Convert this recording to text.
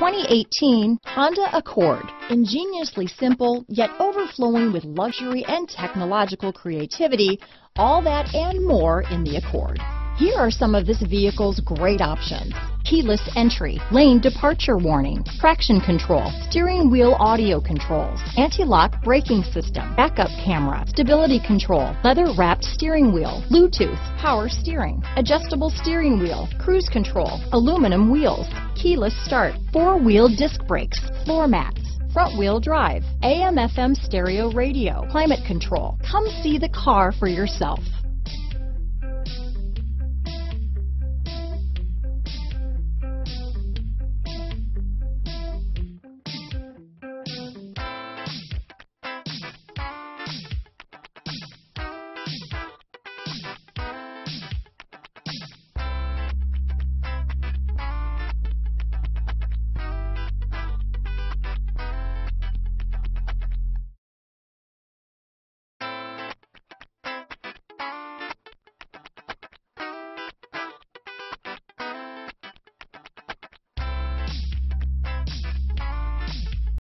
2018 Honda Accord. Ingeniously simple, yet overflowing with luxury and technological creativity, all that and more in the Accord. Here are some of this vehicle's great options. Keyless entry, lane departure warning, traction control, steering wheel audio controls, anti-lock braking system, backup camera, stability control, leather wrapped steering wheel, Bluetooth, power steering, adjustable steering wheel, cruise control, aluminum wheels, keyless start, four wheel disc brakes, floor mats, front wheel drive, AM FM stereo radio, climate control. Come see the car for yourself. Thank you.